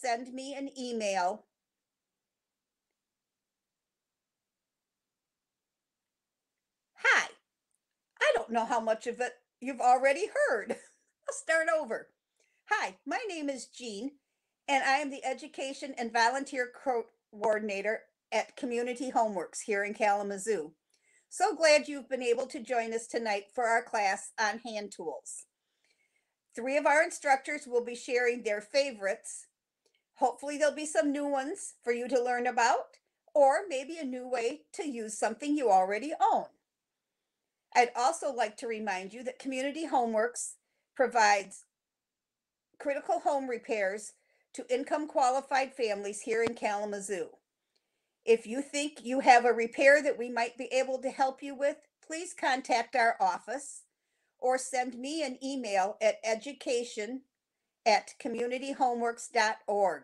send me an email. Hi, I don't know how much of it you've already heard. I'll start over. Hi, my name is Jean, and I am the Education and Volunteer Coordinator at Community Homeworks here in Kalamazoo. So glad you've been able to join us tonight for our class on hand tools. Three of our instructors will be sharing their favorites. Hopefully there'll be some new ones for you to learn about, or maybe a new way to use something you already own. I'd also like to remind you that Community Homeworks provides critical home repairs to income qualified families here in Kalamazoo. If you think you have a repair that we might be able to help you with, please contact our office or send me an email at education at communityhomeworks.org.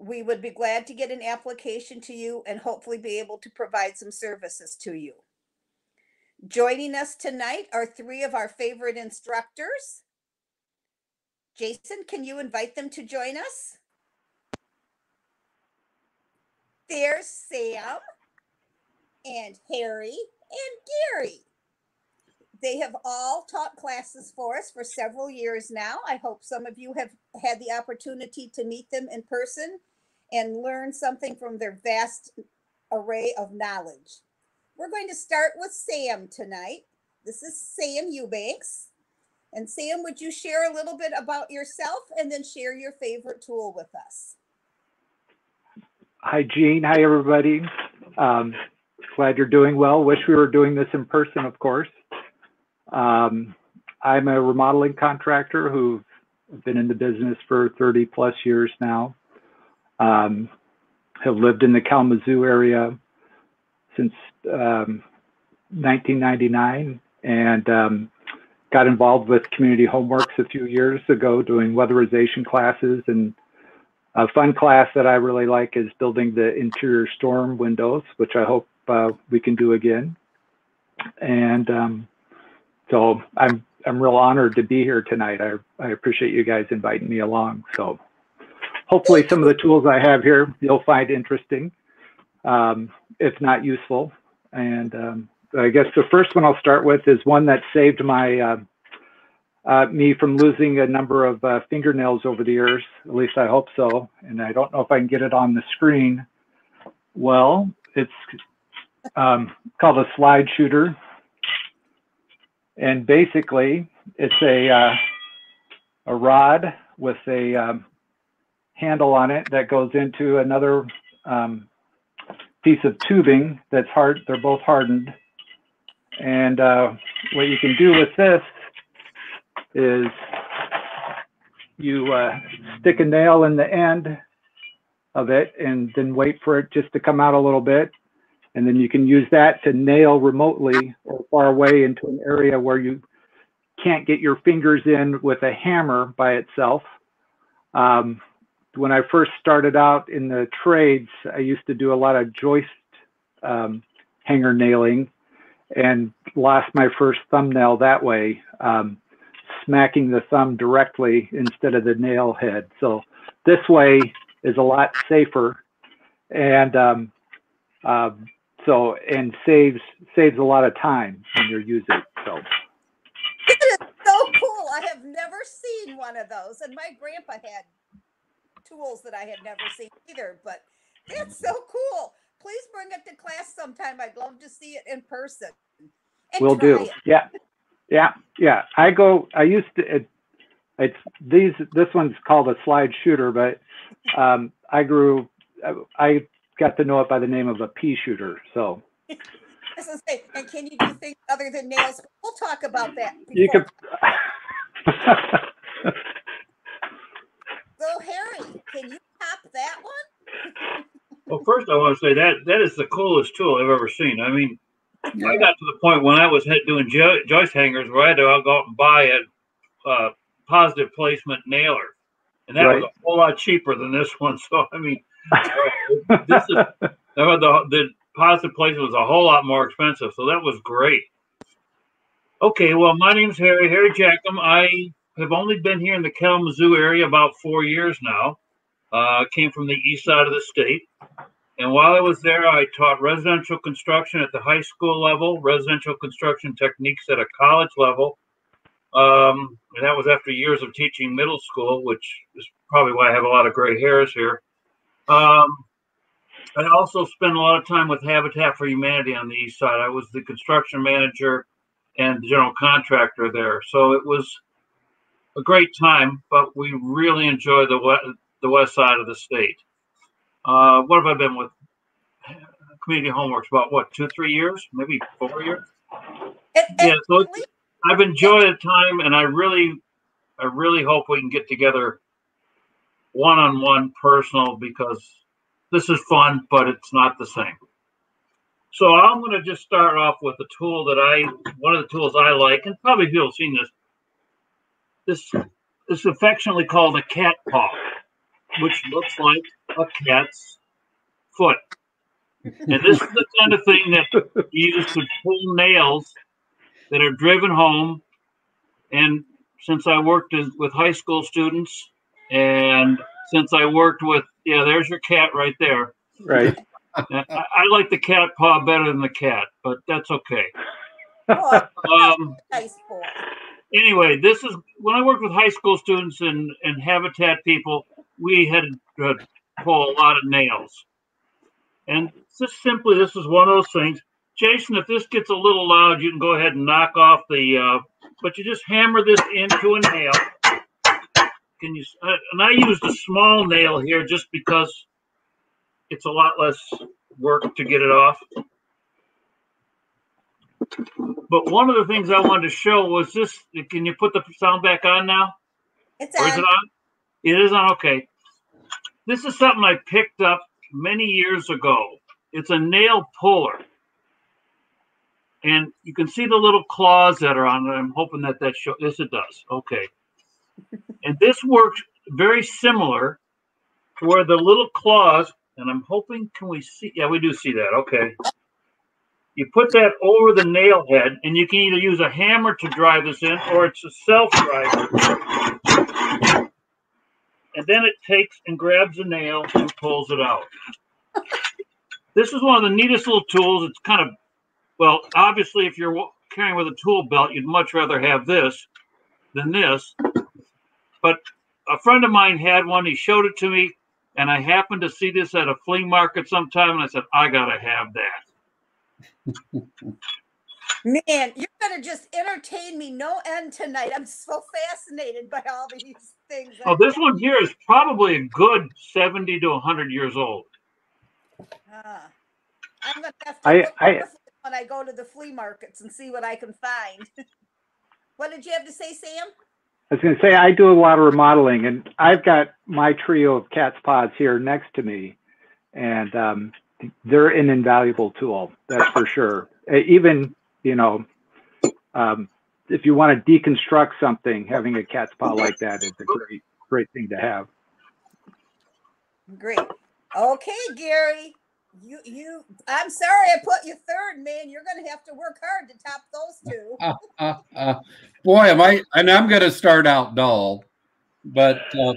We would be glad to get an application to you and hopefully be able to provide some services to you. Joining us tonight are three of our favorite instructors. Jason, can you invite them to join us? There's Sam and Harry and Gary. They have all taught classes for us for several years now. I hope some of you have had the opportunity to meet them in person and learn something from their vast array of knowledge. We're going to start with Sam tonight. This is Sam Eubanks. And Sam, would you share a little bit about yourself and then share your favorite tool with us? Hi, Jean. Hi, everybody. Um, glad you're doing well. Wish we were doing this in person, of course. Um, I'm a remodeling contractor who's been in the business for 30 plus years now. Um, have lived in the Kalamazoo area since um, 1999 and um, got involved with community homeworks a few years ago doing weatherization classes and a fun class that I really like is building the interior storm windows, which I hope uh, we can do again. And um, so I'm I'm real honored to be here tonight. I I appreciate you guys inviting me along. So hopefully some of the tools I have here you'll find interesting, um, if not useful. And um, I guess the first one I'll start with is one that saved my uh, uh, me from losing a number of uh, fingernails over the years. At least I hope so. And I don't know if I can get it on the screen. Well, it's um, called a slide shooter and basically it's a uh, a rod with a um, handle on it that goes into another um, piece of tubing that's hard. They're both hardened, and uh, what you can do with this is you uh, stick a nail in the end of it and then wait for it just to come out a little bit and then you can use that to nail remotely or far away into an area where you can't get your fingers in with a hammer by itself. Um, when I first started out in the trades, I used to do a lot of joist um, hanger nailing and lost my first thumbnail that way, um, smacking the thumb directly instead of the nail head. So this way is a lot safer and um, um so and saves saves a lot of time when you're using it. So it is so cool. I have never seen one of those, and my grandpa had tools that I had never seen either. But that's so cool. Please bring it to class sometime. I'd love to see it in person. We'll do. It. Yeah, yeah, yeah. I go. I used to. It, it's these. This one's called a slide shooter, but um, I grew. I got to know it by the name of a pea shooter. So. Say, and can you do things other than nails? We'll talk about that. Before. You could. so Harry, can you pop that one? well, first I want to say that that is the coolest tool I've ever seen. I mean. I got to the point when I was doing jo- joist hangers where I had to go out and buy a uh, positive placement nailer, and that right. was a whole lot cheaper than this one. So I mean, this is the, the positive placement was a whole lot more expensive, so that was great. Okay, well, my name's Harry Harry Jackham. I have only been here in the Kalamazoo area about four years now. Uh, came from the east side of the state. And while I was there, I taught residential construction at the high school level, residential construction techniques at a college level. Um, and that was after years of teaching middle school, which is probably why I have a lot of gray hairs here. Um, I also spent a lot of time with Habitat for Humanity on the east side. I was the construction manager and general contractor there. So it was a great time, but we really enjoyed the west, the west side of the state. Uh, what have I been with community homeworks? About what, two, three years, maybe four years? And Yeah, so it's, I've enjoyed the time, and I really, I really hope we can get together one on one, personal, because this is fun, but it's not the same. So I'm going to just start off with a tool that I, one of the tools I like, and probably people have seen this. This is affectionately called a cat paw, which looks like a cat's foot. And this is the kind of thing that you use to pull nails that are driven home. And since I worked with high school students, and since I worked with, yeah, there's your cat right there. Right. I, I like the cat paw better than the cat, but that's okay. Oh, Um, anyway, this is when I worked with high school students and, and habitat people, we had to pull a lot of nails. And just simply, this is one of those things. Jason, if this gets a little loud, you can go ahead and knock off the, uh, but you just hammer this into a nail. Can you, uh, and I used a small nail here just because it's a lot less work to get it off. But one of the things I wanted to show was this. Can you put the sound back on now? It's Or is it on? It is on. Okay. This is something I picked up many years ago. It's a nail puller. And you can see the little claws that are on it. I'm hoping that that show. Yes, it does. Okay. And this works very similar to where the little claws, and I'm hoping, can we see? Yeah, we do see that. Okay. You put that over the nail head, and you can either use a hammer to drive this in, or it's a self driver and then it takes and grabs a nail and pulls it out. this is one of the neatest little tools. It's kind of, well, obviously, if you're carrying with a tool belt, you'd much rather have this than this. But a friend of mine had one. He showed it to me, and I happened to see this at a flea market sometime, and I said, I gotta have that. Man, you're gonna just entertain me no end tonight. I'm so fascinated by all these things. Oh, this one here is probably a good 70 to 100 years old. Ah. I'm gonna have to I- look I- carefully when I go to the flea markets and see what I can find. what did you have to say, Sam? I was going to say I do a lot of remodeling, and I've got my trio of cat's paws here next to me, and um, they're an invaluable tool. That's for sure. Even you know, um, if you want to deconstruct something, having a cat's paw like that is a great, great thing to have. Great. Okay, Gary. You you I'm sorry I put you third, man. You're gonna have to work hard to top those two. uh, uh, uh, boy, am I, and I'm going to start out dull, but uh,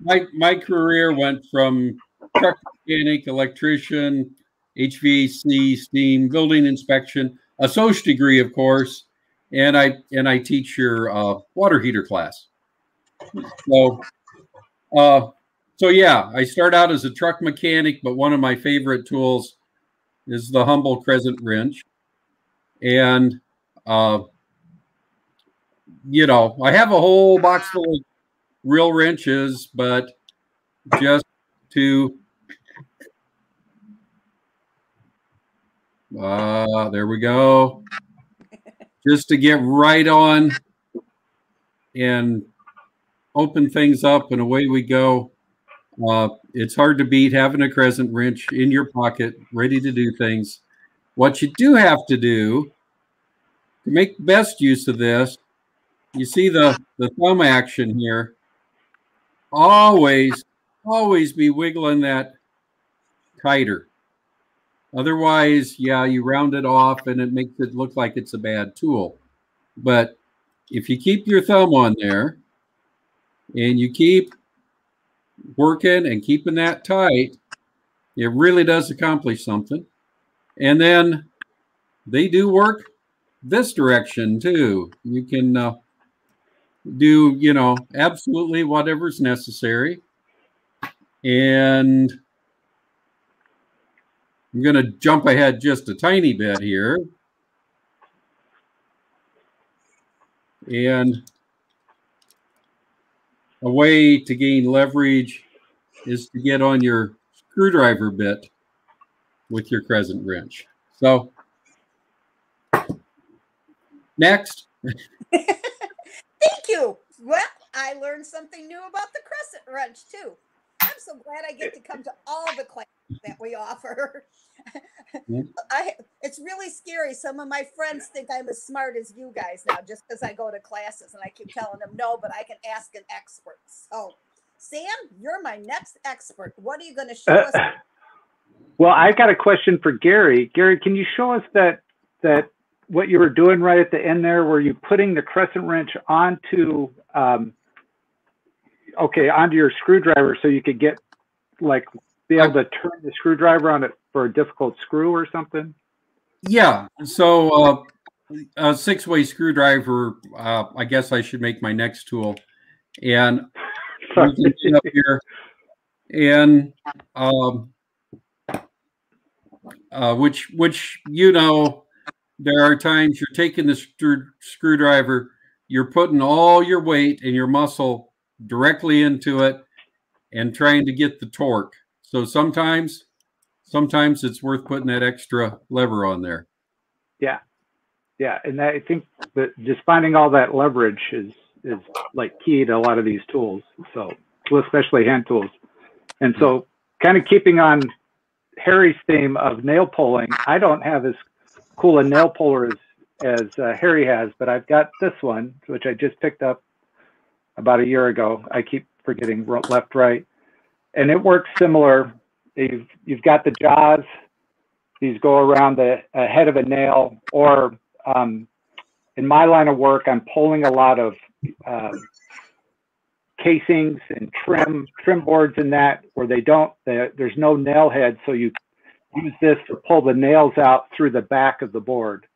my my career went from truck mechanic, electrician, HVAC, steam, building inspection, associate degree, of course, and I and I teach your uh, water heater class. So, uh, so yeah, I start out as a truck mechanic, but one of my favorite tools is the humble crescent wrench, and uh, you know, I have a whole box full of real wrenches, but just to ah, there we go. Just to get right on and open things up, and away we go. Uh, it's hard to beat having a crescent wrench in your pocket, ready to do things. What you do have to do to make best use of this, you see the, the thumb action here. Always, always be wiggling that tighter. Otherwise, yeah, you round it off and it makes it look like it's a bad tool. But if you keep your thumb on there and you keep working and keeping that tight, it really does accomplish something. And then they do work this direction too. You can uh, do, you know, absolutely whatever's necessary. And I'm going to jump ahead just a tiny bit here. And a way to gain leverage is to get on your screwdriver bit with your crescent wrench. So next. Thank you. Well, I learned something new about the crescent wrench too. I'm so glad I get to come to all the classes that we offer. I it's really scary. Some of my friends think I'm as smart as you guys now just because I go to classes and I keep telling them no, but I can ask an expert. So Sam, you're my next expert. What are you going to show us? Uh, well, I've got a question for Gary. Gary, can you show us that that what you were doing right at the end there? Were you putting the crescent wrench onto um, okay onto your screwdriver so you could get like be able to turn the screwdriver on it for a difficult screw or something? Yeah. So uh, a six-way screwdriver. Uh, I guess I should make my next tool, and Sorry. we can get up here and um, uh, which which you know there are times you're taking the screw, screwdriver you're putting all your weight and your muscle directly into it and trying to get the torque so sometimes sometimes it's worth putting that extra lever on there Yeah, yeah, and I think that just finding all that leverage is is like key to a lot of these tools. So, especially hand tools. And so, kind of keeping on Harry's theme of nail pulling, I don't have as cool a nail puller as as uh, Harry has, but I've got this one, which I just picked up about a year ago. I keep forgetting left, right, and it works similar. You've you've got the jaws these go around the uh, head of a nail or um, in my line of work i'm pulling a lot of um, casings and trim trim boards in that where they don't there's no nail head so you use this to pull the nails out through the back of the board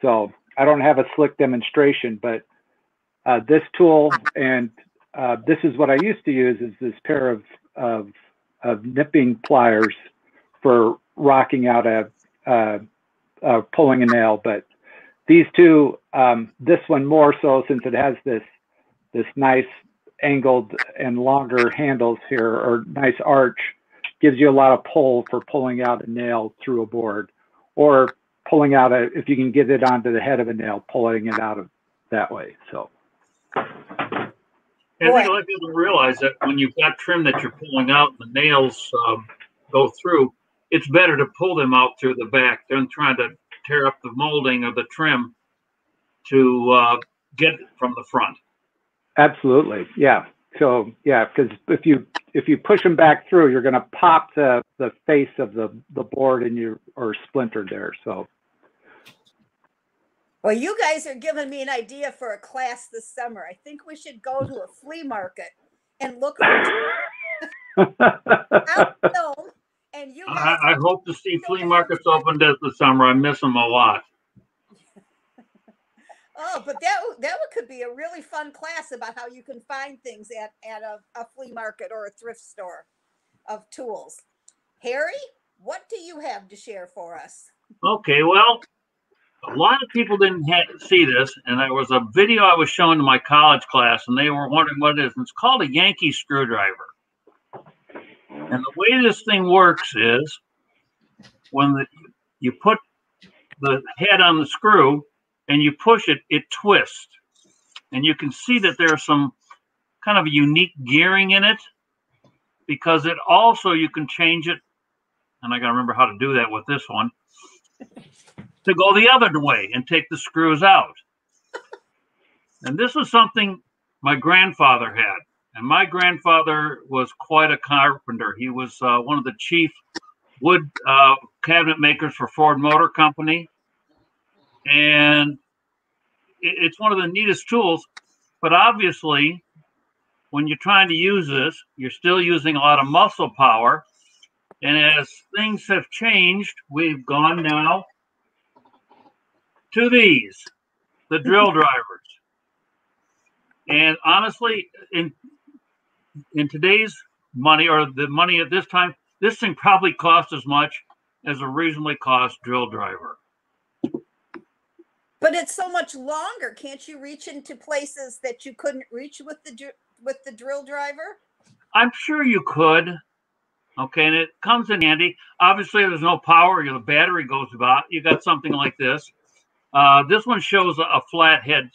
so i don't have a slick demonstration but uh, this tool and uh, this is what i used to use is this pair of of, of nipping pliers for rocking out a uh, uh, pulling a nail, but these two, um, this one more so since it has this this nice angled and longer handles here or nice arch, gives you a lot of pull for pulling out a nail through a board, or pulling out a if you can get it onto the head of a nail, pulling it out of that way. So I think a lot of people realize that when you've got trim that you're pulling out, and the nails um, go through. It's better to pull them out through the back than trying to tear up the molding of the trim to uh, get from the front. Absolutely, yeah. So yeah, because if you if you push them back through, you're going to pop the the face of the the board and you or splintered there. So Well, you guys are giving me an idea for a class this summer. I think we should go to a flea market and look film. And you guys, I, I hope to see flea markets open this the summer. I miss them a lot. oh, but that that could be a really fun class about how you can find things at at a, a flea market or a thrift store of tools. Harry, what do you have to share for us? Okay, well, a lot of people didn't ha- see this, and there was a video I was showing to my college class, and they were wondering what it is. And it's called a Yankee screwdriver. And the way this thing works is when the, you put the head on the screw and you push it, it twists. And you can see that there's some kind of unique gearing in it because it also, you can change it. And I got to remember how to do that with this one to go the other way and take the screws out. And this is something my grandfather had. And my grandfather was quite a carpenter. He was uh, one of the chief wood uh, cabinet makers for Ford Motor Company. And it's one of the neatest tools. But obviously, when you're trying to use this, you're still using a lot of muscle power. And as things have changed, we've gone now to these, the drill drivers. And honestly, in in today's money or the money at this time, this thing probably cost as much as a reasonably cost drill driver. But it's so much longer. Can't you reach into places that you couldn't reach with the with the drill driver? I'm sure you could. Okay, and it comes in handy. Obviously, there's no power. The battery goes about. You got something like this. Uh, this one shows a, a flat head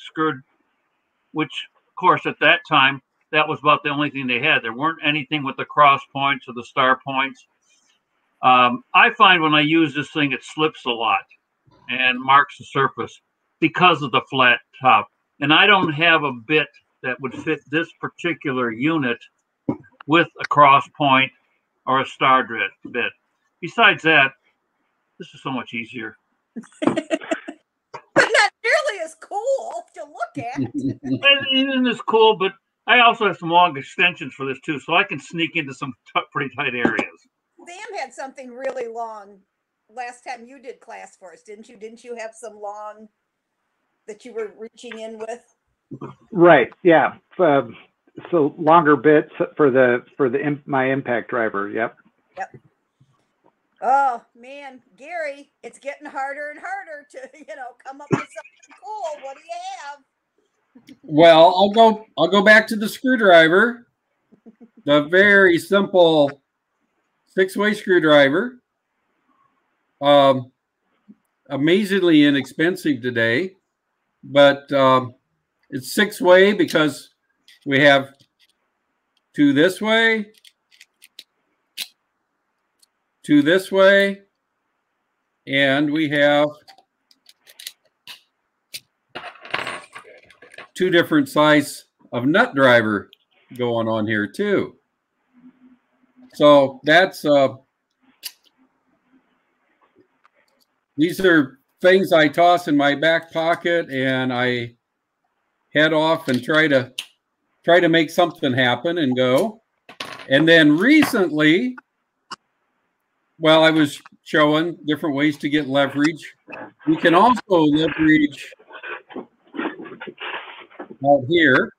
which, of course, at that time, that was about the only thing they had. There weren't anything with the cross points or the star points. Um, I find when I use this thing, it slips a lot and marks the surface because of the flat top. And I don't have a bit that would fit this particular unit with a cross point or a star bit. Besides that, this is so much easier. But as cool to look at. And Isn't this cool? But I also have some long extensions for this too, so I can sneak into some t- pretty tight areas. Sam had something really long last time you did class for us, didn't you? Didn't you have some long that you were reaching in with? Right. Yeah. Um, so longer bits for the for the im- my impact driver. Yep. Yep. Oh man, Gary, it's getting harder and harder to, you know, come up with something cool. What do you have? Well, I'll go. I'll go back to the screwdriver. The very simple six-way screwdriver. Um, amazingly inexpensive today, but um, it's six-way because we have two this way, two this way, and we have two different size of nut driver going on here too. So that's uh these are things I toss in my back pocket and I head off and try to try to make something happen and go. And then recently, well, I was showing different ways to get leverage. You can also leverage out here.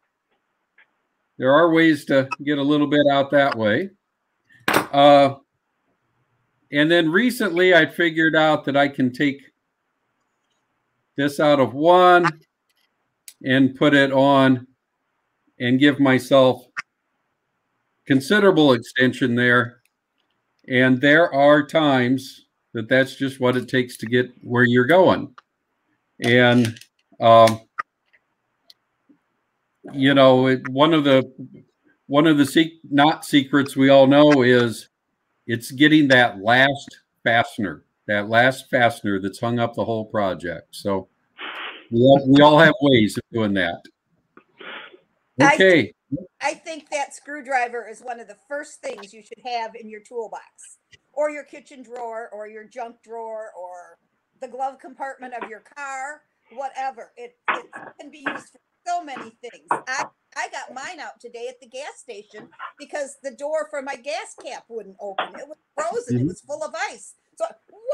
There are ways to get a little bit out that way. Uh, and then recently I figured out that I can take this out of one and put it on and give myself considerable extension there. And there are times that that's just what it takes to get where you're going. And, um, you know, it, one of the one of the sec- not secrets we all know is it's getting that last fastener, that last fastener that's hung up the whole project. So we all, we all have ways of doing that. I- Okay. I think that screwdriver is one of the first things you should have in your toolbox or your kitchen drawer or your junk drawer or the glove compartment of your car, whatever. It, it can be used for so many things. I, I got mine out today at the gas station because the door for my gas cap wouldn't open. It was frozen, it Mhm. was full of ice. So,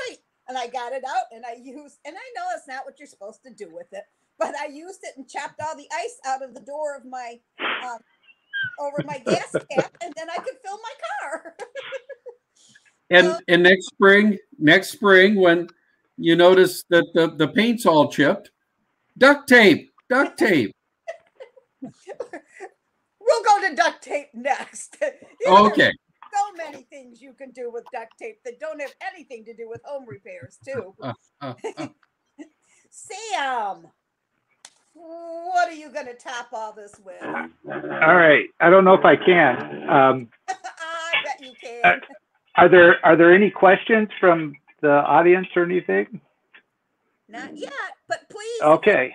wait, and I got it out and I used, and I know that's not what you're supposed to do with it, but I used it and chopped all the ice out of the door of my um, over my gas cap, and then I could fill my car. And and next spring, next spring, when you notice that the, the paint's all chipped, duct tape, duct tape. we'll go to duct tape next. Okay. So many things you can do with duct tape that don't have anything to do with home repairs, too. Uh, uh, uh, Sam, what are you going to top all this with? All right. I don't know if I can. Um, I bet you can. Uh, are there are there any questions from the audience or anything? Not yet, but please. Okay.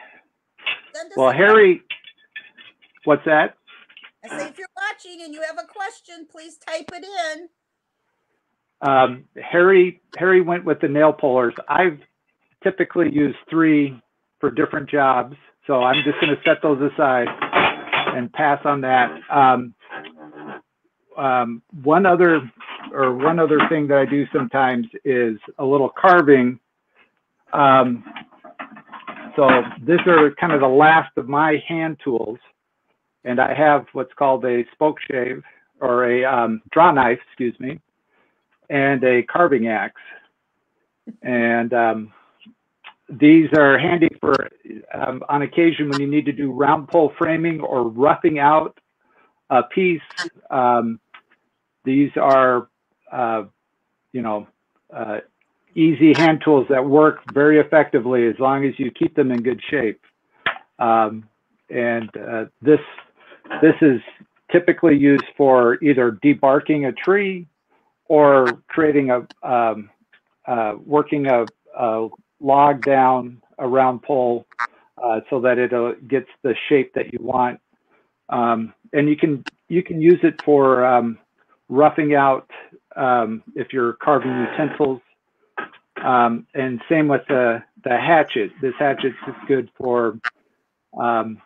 Well, Harry, what's that? I say if you're watching and you have a question, please type it in. Um, Harry Harry went with the nail pullers. I've typically used three for different jobs, so I'm just going to set those aside. and pass on that. Um, um, one other or one other thing that I do sometimes is a little carving. Um, so these are kind of the last of my hand tools, and I have what's called a spoke shave or a um, draw knife, excuse me, and a carving axe. And um, these are handy for um, on occasion when you need to do round pole framing or roughing out a piece. Um, these are, uh, you know, uh, easy hand tools that work very effectively as long as you keep them in good shape. Um, and uh, this this is typically used for either debarking a tree or creating a um, uh, working a, a, log down a round pole uh, so that it uh, gets the shape that you want. Um, and you can you can use it for um, roughing out um, if you're carving utensils. Um, and same with the the hatchet. This hatchet is good for um,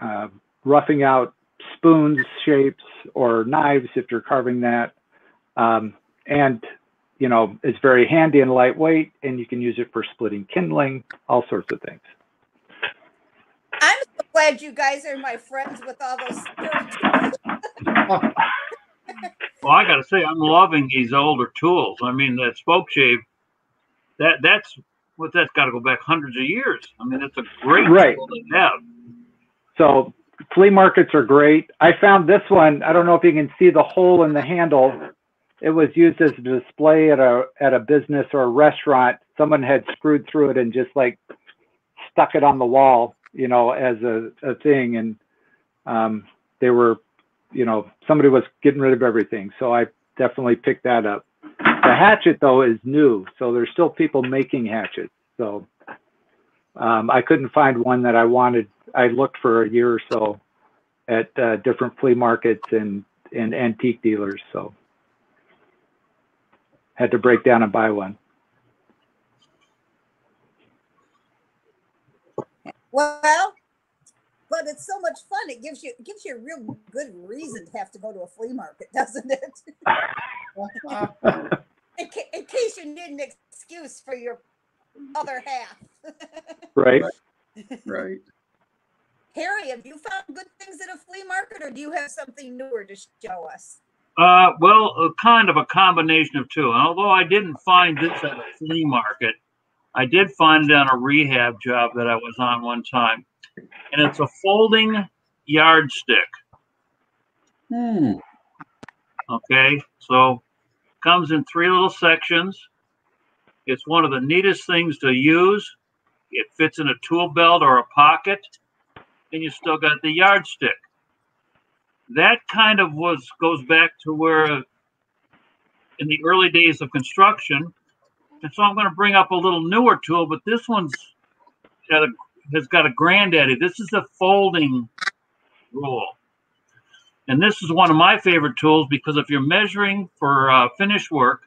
uh, roughing out spoons shapes or knives if you're carving that. Um, and, you know, it's very handy and lightweight and you can use it for splitting kindling, all sorts of things. I'm so glad you guys are my friends with all those Well, I got to say, I'm loving these older tools. I mean, that spoke shave, that that's what that's got to go back hundreds of years. I mean, it's a great Right. tool to have. So flea markets are great. I found this one. I don't know if you can see the hole in the handle. It was used as a display at a at a business or a restaurant. Someone had screwed through it and just like stuck it on the wall, you know, as a, a thing. And um, they were, you know, somebody was getting rid of everything. So I definitely picked that up. The hatchet though is new, so there's still people making hatchets. So um, I couldn't find one that I wanted. I looked for a year or so at uh, different flea markets and, and antique dealers. So had to break down and buy one. Well, but it's so much fun. It gives you it gives you a real good reason to have to go to a flea market, doesn't it? in, ca- in case you need an excuse for your other half. Right. Right. Harry, have you found good things at a flea market, or do you have something newer to show us? Uh, well, uh, kind of a combination of two. And although I didn't find this at a flea market, I did find it on a rehab job that I was on one time. And it's a folding yardstick. Hmm. Okay, so comes in three little sections. It's one of the neatest things to use. It fits in a tool belt or a pocket, and you still got the yardstick. That kind of was goes back to where in the early days of construction. And so I'm going to bring up a little newer tool, but this one's got a, has got a granddaddy. This is a folding rule. And this is one of my favorite tools because if you're measuring for uh, finish work,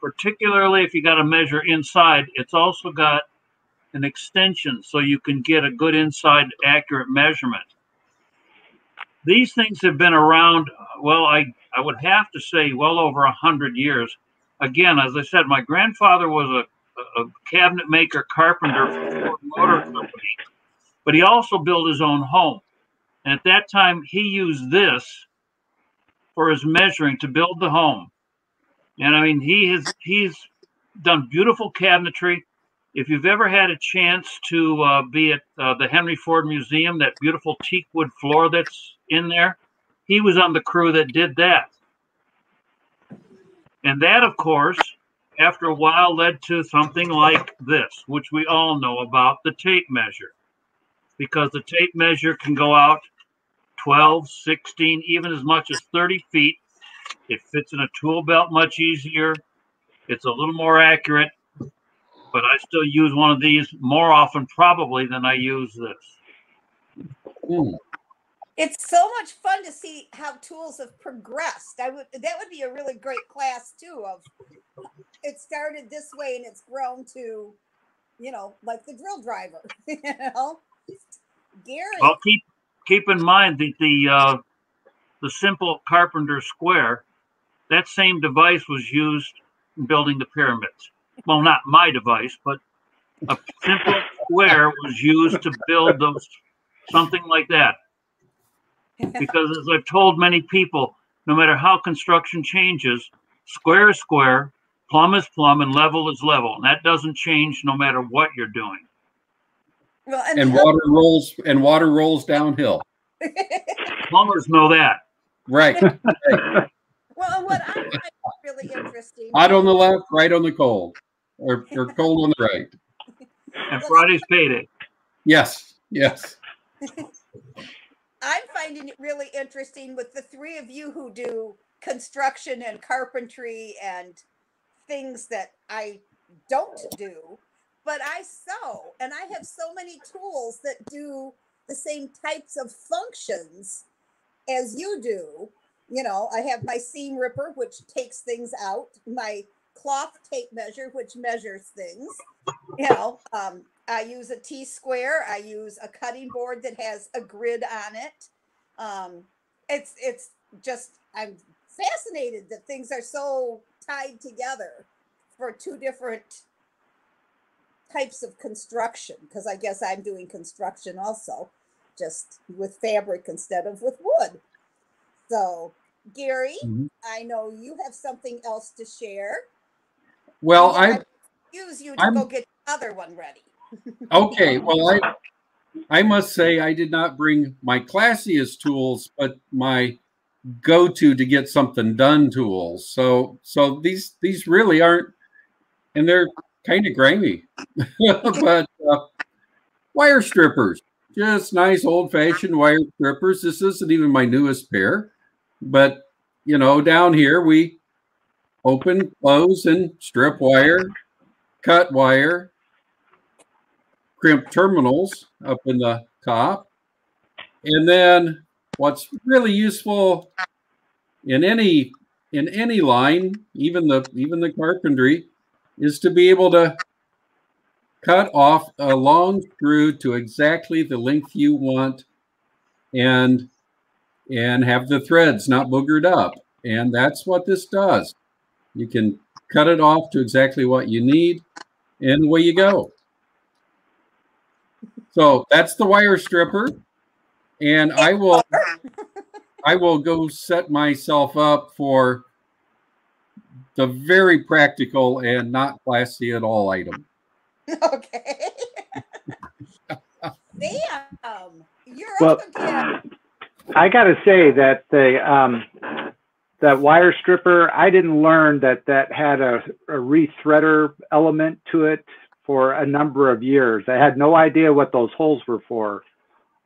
particularly if you got to measure inside, it's also got an extension so you can get a good inside accurate measurement. These things have been around, well, I, I would have to say well over a hundred years. Again, as I said, my grandfather was a, a cabinet maker, carpenter for Ford Motor Company, but he also built his own home. And at that time, he used this for his measuring to build the home. And I mean, he has he's done beautiful cabinetry. If you've ever had a chance to uh, be at uh, the Henry Ford Museum, that beautiful teak wood floor that's in there, he was on the crew that did that. And that, of course, after a while led to something like this, which we all know about the tape measure. Because the tape measure can go out 12, 16, even as much as 30 feet. It fits in a tool belt much easier. It's a little more accurate, but I still use one of these more often probably than I use this. Hmm. It's so much fun to see how tools have progressed. I would that would be a really great class too. Of it started this way and it's grown to, you know, like the drill driver. you know, Gary. I'll keep keep in mind that the uh, the simple carpenter square, that same device was used in building the pyramids. Well, not my device, but a simple square was used to build those something like that. Because as I've told many people, no matter how construction changes, square is square, plumb is plumb, and level is level. And that doesn't change no matter what you're doing. Well, and, And the water rolls and water rolls downhill. Plumbers know that. Right. well, what I find really interesting. Hot on the left, right on the cold, or, or cold on the right. And Friday's payday. Yes. Yes. I'm finding it really interesting with the three of you who do construction and carpentry and things that I don't do, but I sew and I have so many tools that do the same types of functions as you do. You know, I have my seam ripper, which takes things out, my cloth tape measure, which measures things. You know, um, I use a T square. I use a cutting board that has a grid on it. Um, it's it's just I'm fascinated that things are so tied together for two different types of construction. Because I guess I'm doing construction also, just with fabric instead of with wood. So, Gary, Mhm. I know you have something else to share. Well, I use you to I'm- go get the other one ready. Okay. Well, I I must say I did not bring my classiest tools, but my go-to to get something done tools. So so these these really aren't, and they're kind of grimy, but uh, wire strippers, just nice old-fashioned wire strippers. This isn't even my newest pair, but you know, down here we open, close, and strip wire, cut wire, crimp terminals up in the top. And then what's really useful in any in any line, even the even the carpentry, is to be able to cut off a long screw to exactly the length you want and and have the threads not boogered up. And that's what this does. You can cut it off to exactly what you need, and away you go. So that's the wire stripper. And I will I will go set myself up for the very practical and not classy at all item. Okay. Sam, you're Well, up again. I got to say that the um, that wire stripper, I didn't learn that that had a, a rethreader element to it for a number of years. I had no idea what those holes were for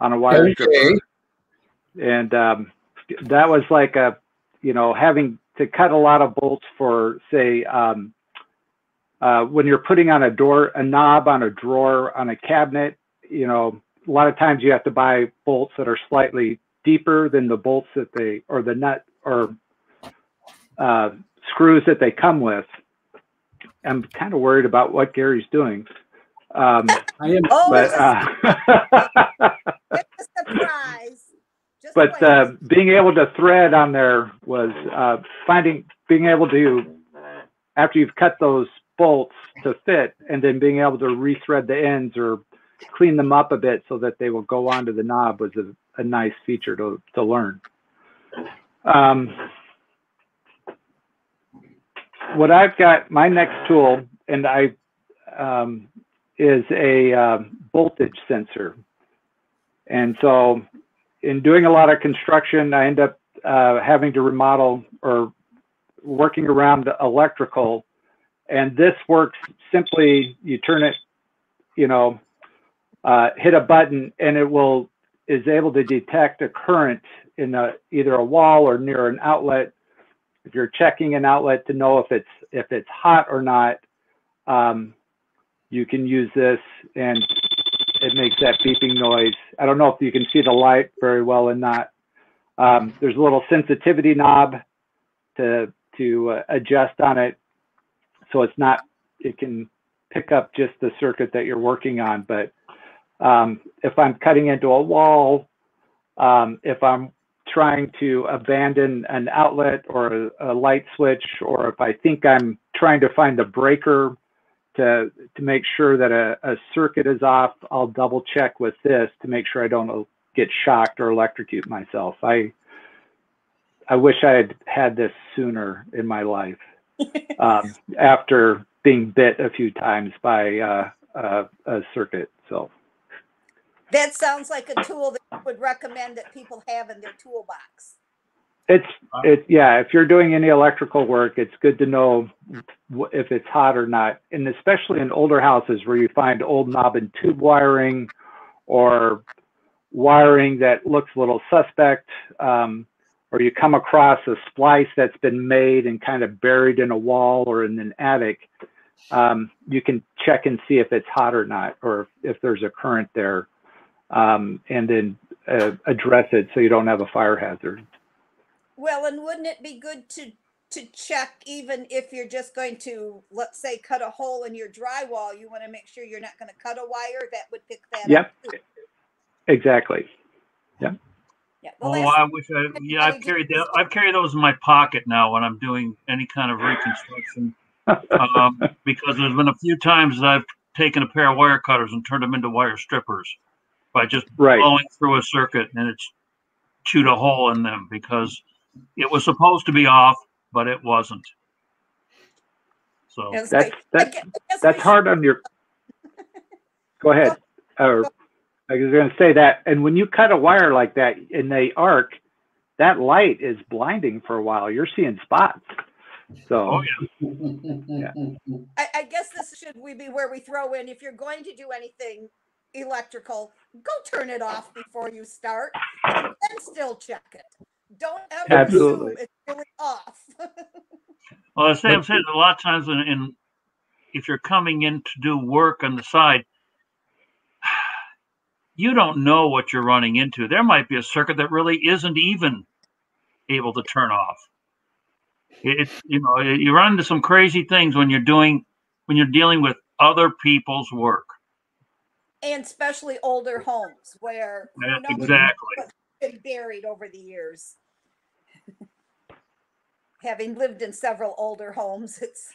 on a wire Okay. stripper, and um, that was like a you know having to cut a lot of bolts for say um, uh, when you're putting on a door a knob on a drawer on a cabinet you know a lot of times you have to buy bolts that are slightly deeper than the bolts that they or the nut or uh, screws that they come with. I'm kind of worried about what Gary's doing. Um, I am Oh, but uh, a surprise. Just but uh, being able to thread on there was uh, finding being able to after you've cut those bolts to fit and then being able to rethread the ends or clean them up a bit so that they will go onto the knob was a, a nice feature to, to learn. Um, what I've got, my next tool, and I um, is a um, voltage sensor. And so in doing a lot of construction, I end up uh, having to remodel or working around the electrical. And this works simply, you turn it, you know, uh, hit a button and it will, is able to detect a current in a, either a wall or near an outlet. If you're checking an outlet to know if it's, if it's hot or not, um, you can use this and it makes that beeping noise. I don't know if you can see the light very well or not. Um, there's a little sensitivity knob to to uh, adjust on it, so it's not. It can pick up just the circuit that you're working on. But um, if I'm cutting into a wall Um, if I'm trying to abandon an outlet or a, a light switch, or if I think I'm trying to find a breaker to to make sure that a, a circuit is off, I'll double check with this to make sure I don't get shocked or electrocute myself. I I wish I had had this sooner in my life um, after being bit a few times by uh, uh, a circuit. So That sounds like a tool that you would recommend that people have in their toolbox. it's it yeah. If you're doing any electrical work, it's good to know if it's hot or not, and especially in older houses where you find old knob and tube wiring or wiring that looks a little suspect. Um, or you come across a splice that's been made and kind of buried in a wall or in an attic, um, you can check and see if it's hot or not, or if there's a current there, um, and then uh, address it so you don't have a fire hazard. Well, and wouldn't it be good to to check even if you're just going to, let's say, cut a hole in your drywall, you want to make sure you're not going to cut a wire that would pick that Yep. up. too. Exactly. Yeah. the Oh, I wish I, yeah, I've carried that, I've carried those in my pocket now when I'm doing any kind of reconstruction. Um, because there's been a few times that I've taken a pair of wire cutters and turned them into wire strippers by just Right. blowing through a circuit and it's chewed a hole in them because it was supposed to be off, but it wasn't. So, That's like, I that's guess that's hard on your. Go ahead. Or I was going to say that, and when you cut a wire like that and they arc, that light is blinding for a while. You're seeing spots. So oh yeah, I, I guess this should we be where we throw in if you're going to do anything electrical, go turn it off before you start and then still check it. Don't ever Absolutely. assume it's really off. well, I say, I'm a lot of times in, in, if you're coming in to do work on the side, you don't know what you're running into. There might be a circuit that really isn't even able to turn off. It- It's you know you run into some crazy things when you're doing when you're dealing with other people's work. And especially older homes where Yeah, exactly. been buried over the years. Having lived in several older homes, it's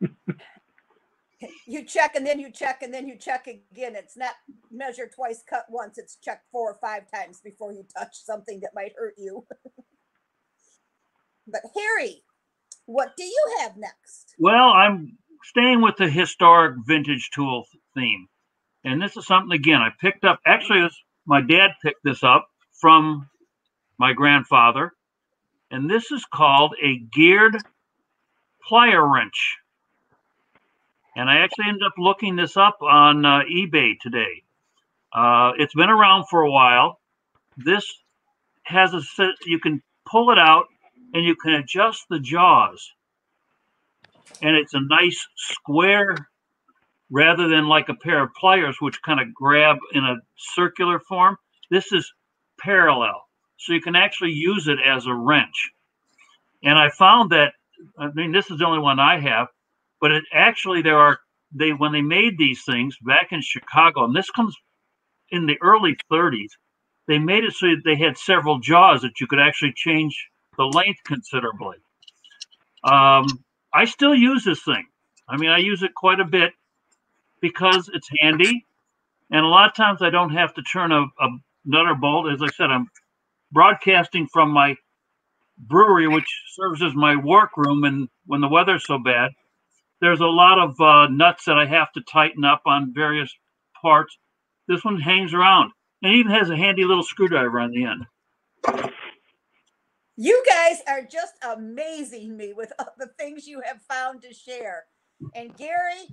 you check and then you check and then you check again. It's not measure twice, cut once. It's check four or five times before you touch something that might hurt you. but Harry, what do you have next? Well, I'm staying with the historic vintage tool theme. And this is something, again, I picked up. Actually, this, my dad picked this up from my grandfather. And this is called a geared plier wrench. And I actually ended up looking this up on uh, eBay today. Uh, it's been around for a while. This has a set, you can pull it out and you can adjust the jaws and it's a nice square rather than like a pair of pliers which kind of grab in a circular form this is parallel. So you can actually use it as a wrench. And i found that i mean this is the only one i have but it actually there are they when they made these things back in chicago and this comes in the early 30s they made it so that they had several jaws that you could actually change the length considerably. Um, I still use this thing. I mean, I use it quite a bit because it's handy, and a lot of times I don't have to turn a, a nutter bolt. As I said, I'm broadcasting from my brewery, which serves as my workroom, and when the weather's so bad, there's a lot of uh, nuts that I have to tighten up on various parts. This one hangs around, and even has a handy little screwdriver on the end. You guys are just amazing me with all the things you have found to share. And Gary,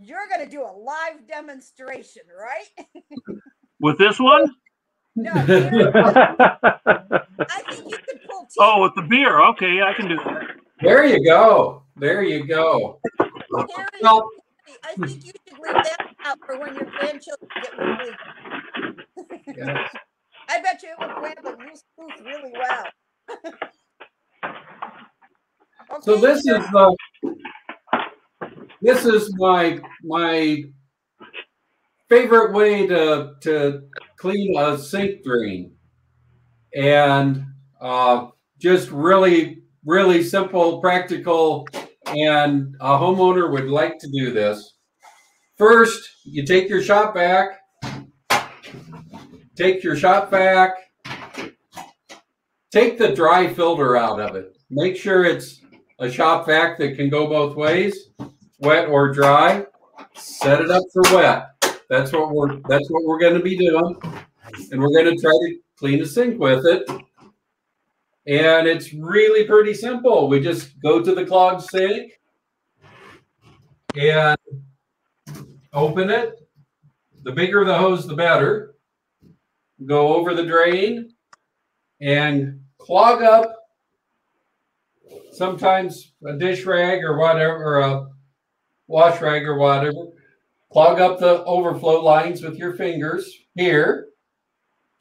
you're going to do a live demonstration, right? With this one, No, I think you could pull teeth. oh, with the beer, okay, I can do that. There you go. There you go. Harry, Well, I think you should leave that out for when your grandchildren get with me. yes. I bet you it would grab a loose tooth really well. So this Gary, is the this is my my favorite way to to clean a sink drain. and uh, just really, really simple, practical, and a homeowner would like to do this. First, you take your shop vac, take your shop vac, take the dry filter out of it. Make sure it's a shop vac that can go both ways, wet or dry. Set it up for wet. That's what we're that's what we're going to be doing, and we're going to try to clean the sink with it. And it's really pretty simple. We just go to the clogged sink and open it. The bigger the hose, the better. Go over the drain and clog up sometimes a dish rag or whatever, or a wash rag or whatever. Clog up the overflow lines with your fingers here.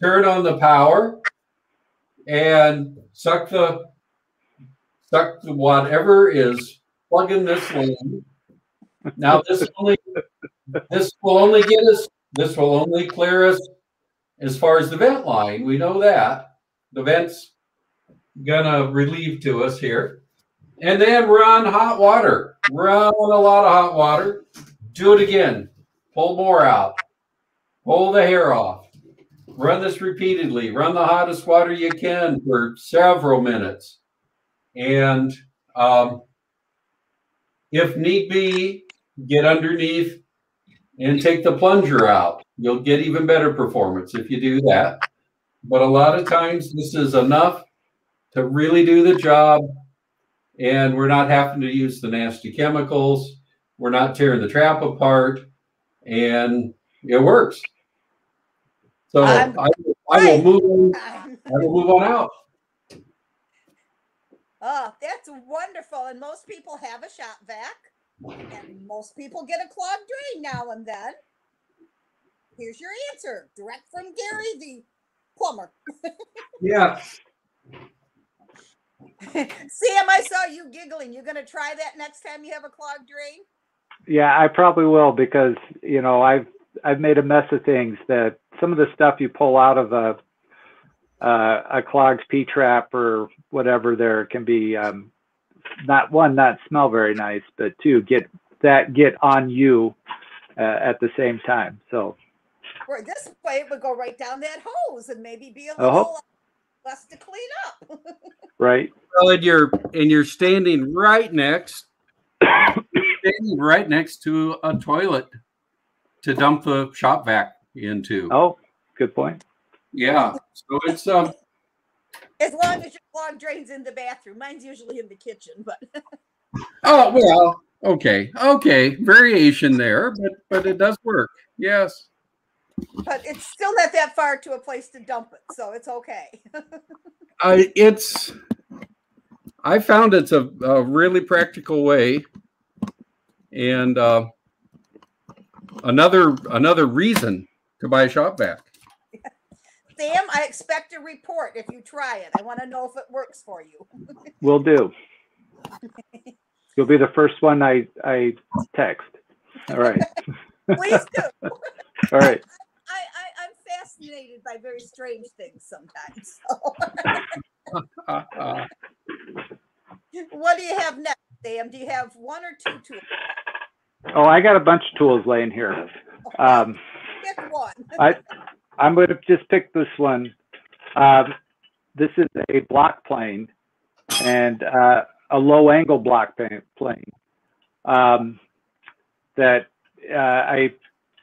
Turn on the power and suck the suck the whatever is plugging this in. Now this only this will only get us this will only clear us as far as the vent line. We know that. The vent's gonna relieve to us here. And then run hot water. Run a lot of hot water. Do it again. Pull more out. Pull the hair off. Run this repeatedly. Run the hottest water you can for several minutes. And um, if need be, get underneath and take the plunger out. You'll get even better performance if you do that. But a lot of times, this is enough to really do the job. And we're not having to use the nasty chemicals. We're not tearing the trap apart. And it works. So I'm- I, I will move on. I will move on out. Oh, that's wonderful. And most people have a shop vac, and most people get a clogged drain now and then. Here's your answer, direct from Gary, the plumber. Yeah. Sam, I saw you giggling. You're gonna try that next time you have a clogged drain? Yeah, I probably will because you know I've I've made a mess of things that some of the stuff you pull out of a uh, a clogged P trap or whatever there can be um, not one not smell very nice, but two get that get on you uh, at the same time. So Or this way it would go right down that hose and maybe be a little less to clean up. right, Well, and you're and you're standing right next, standing right next to a toilet to dump the shop vac into. oh, good point. Yeah, so it's um as long as your clogged drain's in the bathroom. Mine's usually in the kitchen, but oh well okay okay variation there, but but it does work. Yes. But it's still not that far to a place to dump it, so it's okay. I it's I found it's a, a really practical way, and uh, another another reason to buy a shop vac. Sam, I expect a report if you try it. I want to know if it works for you. Will do. You'll be the first one I I text. All right, Please do. all right. I, I, I'm fascinated by very strange things sometimes. So, Uh, uh, what do you have next, Sam? Do you have one or two tools? Oh, I got a bunch of tools laying here. Um, Pick one. I, I'm going to just pick this one. Um, this is a block plane and uh, a low angle block plane um, that uh, I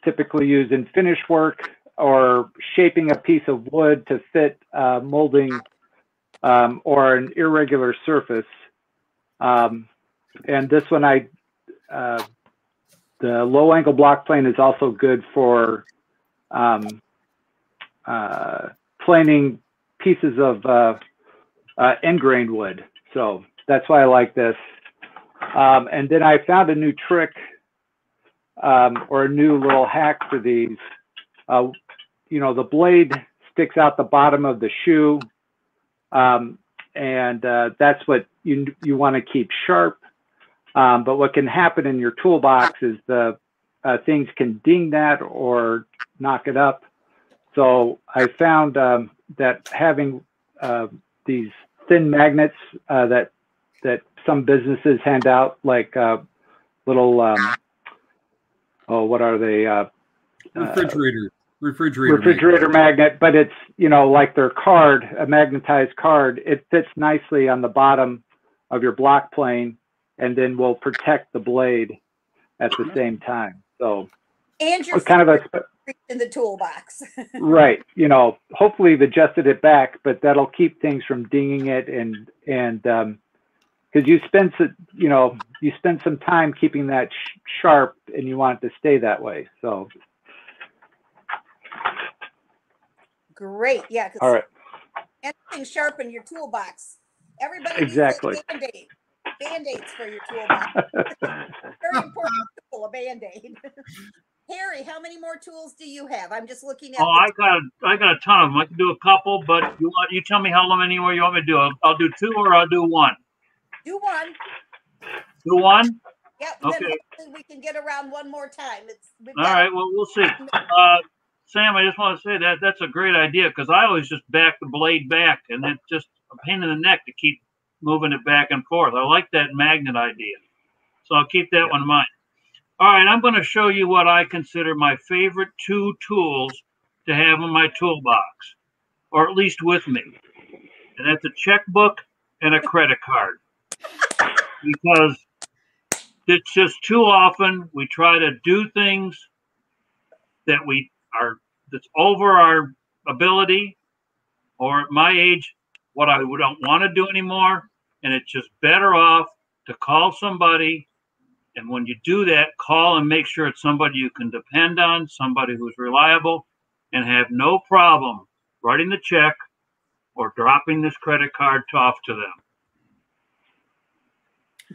typically use in finish work or shaping a piece of wood to fit uh, molding um, or an irregular surface. Um, and this one, I uh, the low angle block plane is also good for um, uh, planing pieces of uh, uh, end grain wood. So that's why I like this. Um, and then I found a new trick um, or a new little hack for these. Uh, you know, the blade sticks out the bottom of the shoe, um, and uh, that's what you you want to keep sharp. Um, but what can happen in your toolbox is the uh, things can ding that or knock it up. So I found um, that having uh, these thin magnets uh, that that some businesses hand out, like uh, little um, oh, what are they? Uh, Refrigerator, refrigerator. refrigerator magnet, but it's you know like their card, a magnetized card. It fits nicely on the bottom of your block plane, and then will protect the blade at the same time. So And your it's kind of a in the toolbox. right. You know, hopefully you've adjusted it back, but that'll keep things from dinging it and and um, because you spend s- you know you spend some time keeping that sh- sharp, and you want it to stay that way. So Great, yeah. 'cause all right, Anything sharp in your toolbox. Everybody Exactly. needs a Band-Aid. Band-Aids for your toolbox. Very important tool, a Band-Aid. Harry, how many more tools do you have? I'm just looking at. Oh, I the- got I got a ton of them. I can do a couple, but you want you tell me how many more you want me to do. I'll, I'll do two or I'll do one. Do one. Do one. Yep. and Then Okay. hopefully we can get around one more time. It's. we've All got- right. Well, we'll see. Uh, Sam, I just want to say that that's a great idea because I always just back the blade back, and it's just a pain in the neck to keep moving it back and forth. I like that magnet idea, so I'll keep that one in mind. All right, I'm going to show you what I consider my favorite two tools to have in my toolbox, or at least with me, and that's a checkbook and a credit card, because it's just too often we try to do things that we are that's over our ability or at my age what i don't want to do anymore and it's just better off to call somebody and when you do that call and make sure it's somebody you can depend on somebody who's reliable and have no problem writing the check or dropping this credit card off to them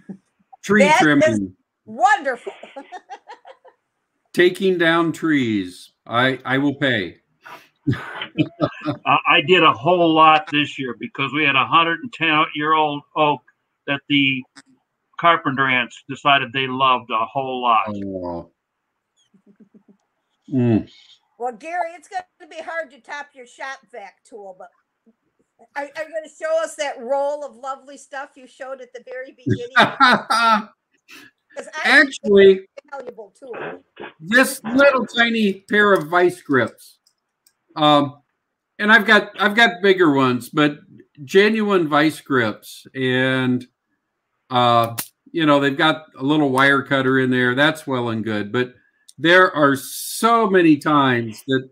Tree That is- trimming, Wonderful. taking down trees. I I will pay. I I did a whole lot this year because we had a 110 year old oak that the carpenter ants decided they loved a whole lot. Oh. Mm. Well, Gary, it's going to be hard to top your shop vac tool, but are, are you going to show us that roll of lovely stuff you showed at the very beginning? 'Cause I think it's Actually, valuable tool. this little tiny pair of vice grips, um, and I've got I've got bigger ones, but genuine vice grips, and uh, you know they've got a little wire cutter in there. That's well and good, but there are so many times that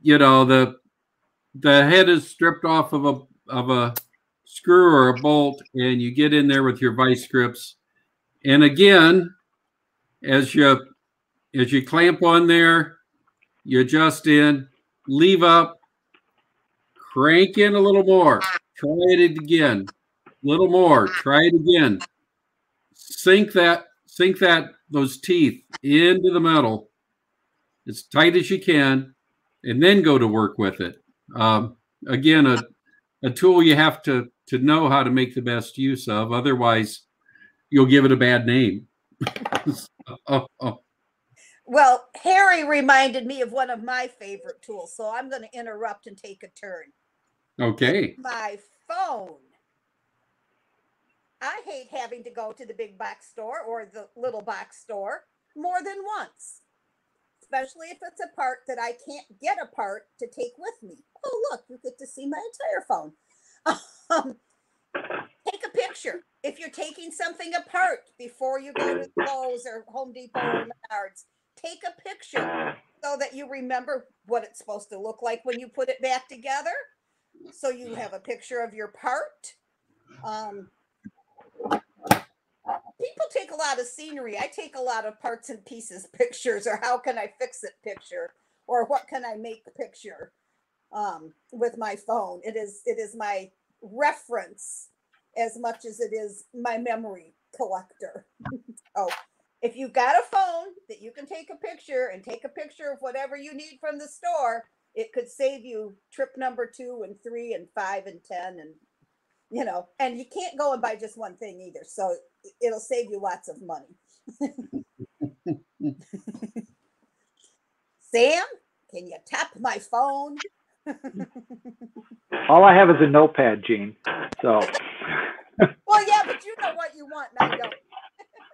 you know the the head is stripped off of a of a screw or a bolt, and you get in there with your vice grips, and again, as you as you clamp on there, you adjust in, leave up, crank in a little more, try it again, a little more, try it again. Sink that, sink that those teeth into the metal as tight as you can, and then go to work with it. Um, again, a a tool you have to to know how to make the best use of. Otherwise, you'll give it a bad name. oh, oh. Well, Harry reminded me of one of my favorite tools, so I'm going to interrupt and take a turn. Okay. My phone. I hate having to go to the big box store or the little box store more than once, especially if it's a part that I can't get a part to take with me. Oh, look, you get to see my entire phone. Um, take a picture. If you're taking something apart before you go to Lowe's or Home Depot or Menards, take a picture so that you remember what it's supposed to look like when you put it back together. So you have a picture of your part. Um, people take a lot of scenery. I take a lot of parts and pieces pictures, or how can I fix it picture, or what can I make picture um, with my phone. It is it is my reference as much as it is my memory collector. oh, if you've got a phone that you can take a picture and take a picture of whatever you need from the store, it could save you trip number two and three and five and ten and you know, and you can't go and buy just one thing either. So it'll save you lots of money. Sam, can you tap my phone? All I have is a notepad, Gene. So. Well, yeah, but you know what you want, and I don't.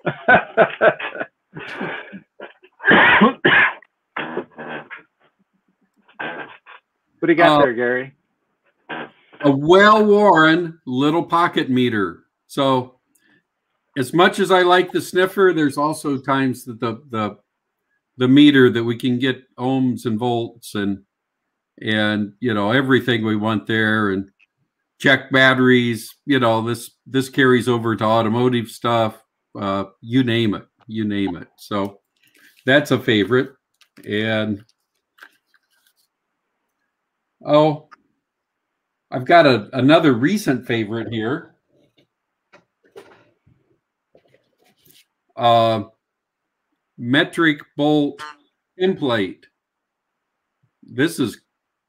what do you got Uh, there, Gary? a well-worn little pocket meter. So as much as I like the sniffer, there's also times that the the the meter that we can get ohms and volts and and you know everything we want there and check batteries. You know this this carries over to automotive stuff. Uh, you name it, you name it. So that's a favorite. And oh, I've got a, another recent favorite here. Uh, metric bolt end plate. This is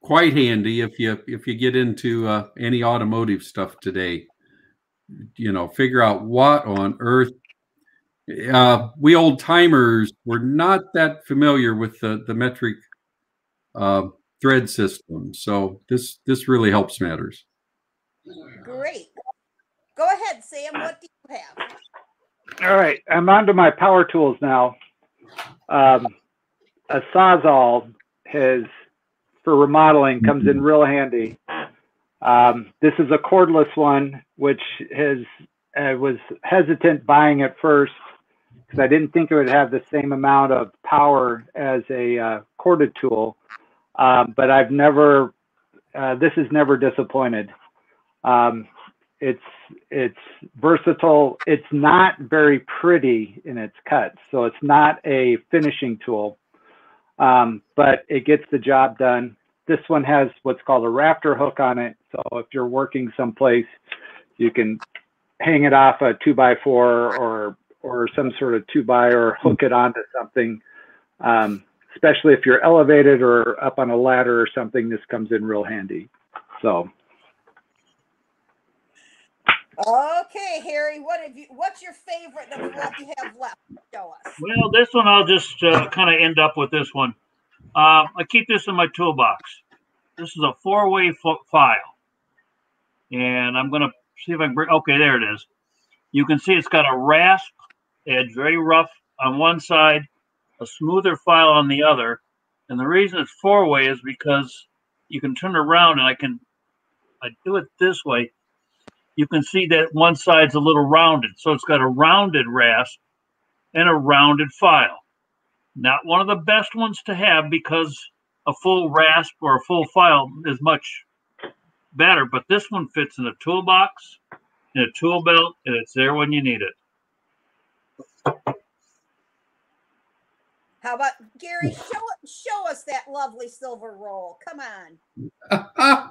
quite handy if you if you get into uh, any automotive stuff today. You know, figure out what on earth. Uh, we old timers were not that familiar with the the metric uh, thread system. So this this really helps matters. Great. Go ahead, Sam. What do you have? All right, I'm on to my power tools now. Um, a Sawzall has for remodeling comes in real handy. Um, this is a cordless one, which has I was hesitant buying it first because I didn't think it would have the same amount of power as a uh, corded tool. Um, but I've never, uh, this has never disappointed. Um, it's it's versatile. It's not very pretty in its cuts, so it's not a finishing tool, um, but it gets the job done. This one has what's called a rafter hook on it, so if you're working someplace, you can hang it off a two by four or or some sort of two by or hook it onto something. Um, especially if you're elevated or up on a ladder or something, this comes in real handy. So. Okay, Harry, what have you, what's your favorite of what you have left? Show us. Well, this one I'll just uh, kind of end up with this one. Uh, I keep this in my toolbox. This is a four-way fo- file, and I'm gonna see if I can bring. Okay, there it is. You can see it's got a rasp edge, very rough on one side, a smoother file on the other. And the reason it's four-way is because you can turn around, and I can. I do it this way. You can see that one side's a little rounded, so it's got a rounded rasp and a rounded file. Not one of the best ones to have because a full rasp or a full file is much better, but this one fits in a toolbox, in a tool belt, and it's there when you need it. How about Gary? Show show us that lovely silver roll. Come on.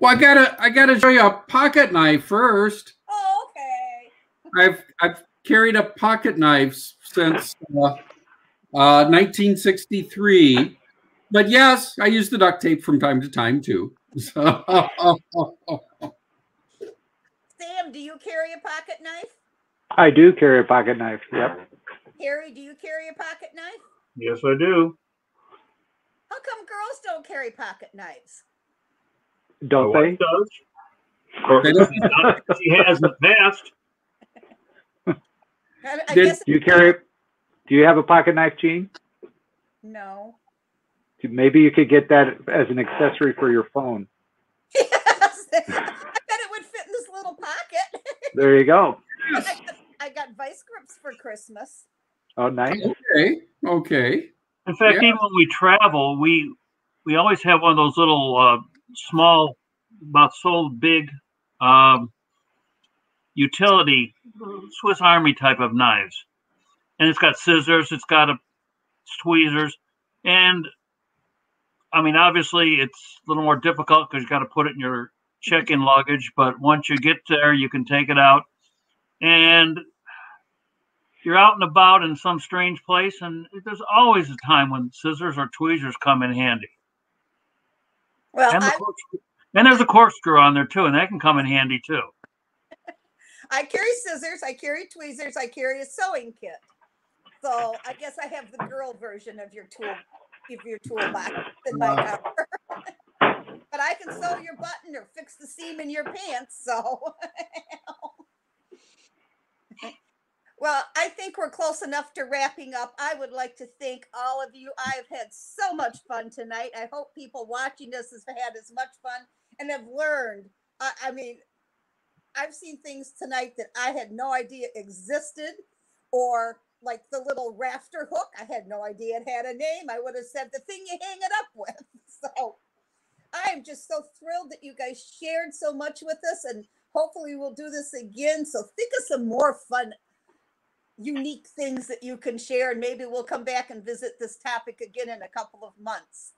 well, I gotta I gotta show you a pocket knife first. Oh, okay. I've I've carried a pocket knife since uh, uh, 1963, but yes, I use the duct tape from time to time too. So, Sam, do you carry a pocket knife? I do carry a pocket knife. Yep. Harry, do you carry a pocket knife? Yes, I do. How come girls don't carry pocket knives? Don't My they? wife does. Or They don't- she has in the past. I, I Did- Do you carry? Do you have a pocket knife, Gene? no. Maybe you could get that as an accessory for your phone. Yes, I bet it would fit in this little pocket. There you go. I got, I got vice grips for Christmas. Oh, nice. okay, okay. In fact, Yeah. even when we travel, we we always have one of those little uh, small, about so big, um, utility Swiss Army type of knives, and it's got scissors, it's got a tweezers, and I mean, obviously, it's a little more difficult because you got to put it in your check-in luggage. But once you get there, you can take it out, and you're out and about in some strange place, and there's always a time when scissors or tweezers come in handy. Well, And, the I, corkscrew- and there's a corkscrew on there too, and that can come in handy too. I carry scissors, I carry tweezers, I carry a sewing kit. So I guess I have the girl version of your tool, of your toolbox in my Wow. car. but I can sew your button or fix the seam in your pants. So, well, I think we're close enough to wrapping up. I would like to thank all of you. I've had so much fun tonight. I hope people watching this has had as much fun and have learned. I, I mean, I've seen things tonight that I had no idea existed, or like the little rafter hook. I had no idea it had a name. I would have said the thing you hang it up with. So I'm just so thrilled that you guys shared so much with us, and hopefully we'll do this again. So think of some more fun, unique things that you can share, and maybe we'll come back and visit this topic again in a couple of months.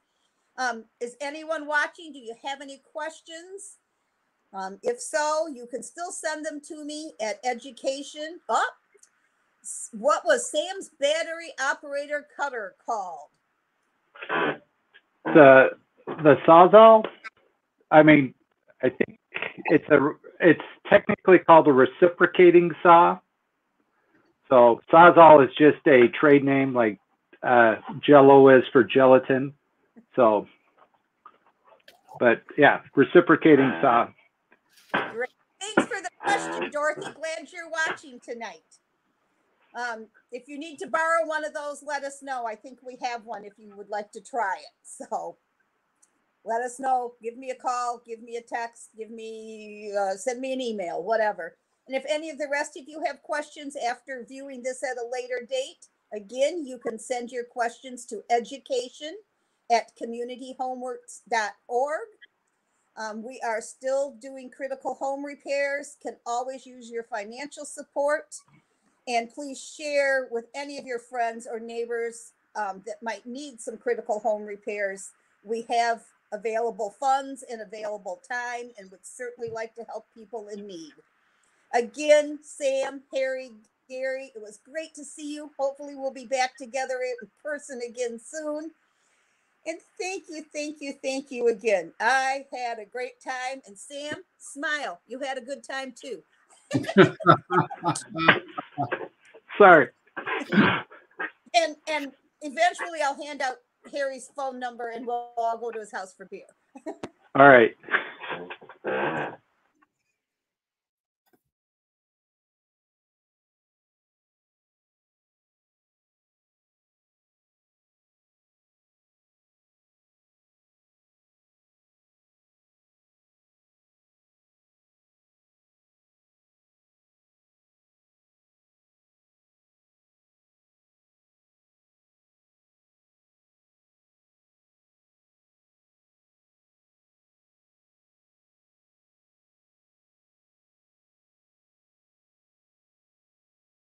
Um, is anyone watching? Do you have any questions? Um, if so, you can still send them to me at education. Oh, what was Sam's battery operator cutter called? The, the Sawzall, I mean, I think it's a, it's technically called a reciprocating saw. So Sawzall is just a trade name like, uh, Jello is for gelatin. So, but yeah, reciprocating saw. Great. Thanks for the question, Dorothy. Glad you're watching tonight. Um, if you need to borrow one of those, let us know. I think we have one if you would like to try it. So let us know. Give me a call, give me a text, give me, uh, send me an email, whatever. And if any of the rest of you have questions after viewing this at a later date, again, you can send your questions to education at communityhomeworks.org. Um, we are still doing critical home repairs, can always use your financial support. And please share with any of your friends or neighbors um, that might need some critical home repairs. We have available funds and available time and would certainly like to help people in need. Again, Sam, Harry, Gary, it was great to see you. Hopefully, we'll be back together in person again soon. And thank you, thank you, thank you again. I had a great time. And Sam, smile. You had a good time too. Sorry. And and eventually I'll hand out Harry's phone number and we'll all go to his house for beer. All right.